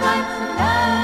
la la la.